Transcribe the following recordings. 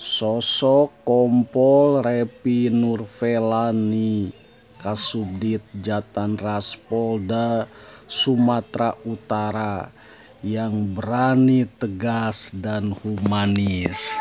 Sosok Kompol Repi Nurvelani Kasubdit Jatanras Polda Sumatera Utara yang berani tegas dan humanis.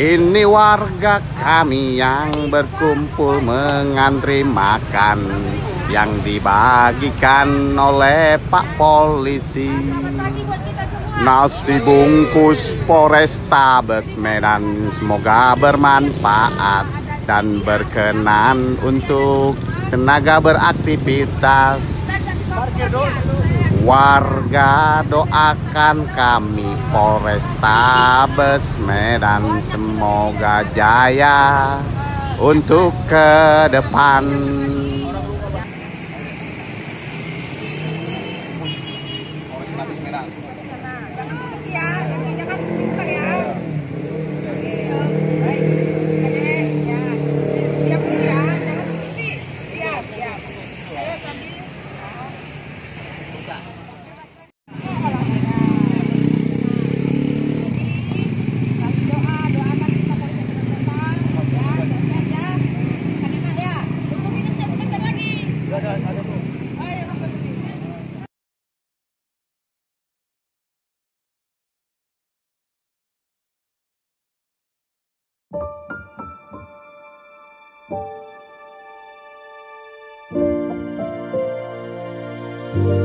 Ini warga kami yang berkumpul mengantri makan yang dibagikan oleh Pak Polisi. Nasi bungkus Polrestabes Medan semoga bermanfaat dan berkenan untuk tenaga beraktivitas warga doakan kami Polrestabes Medan semoga jaya untuk ke depan. thank you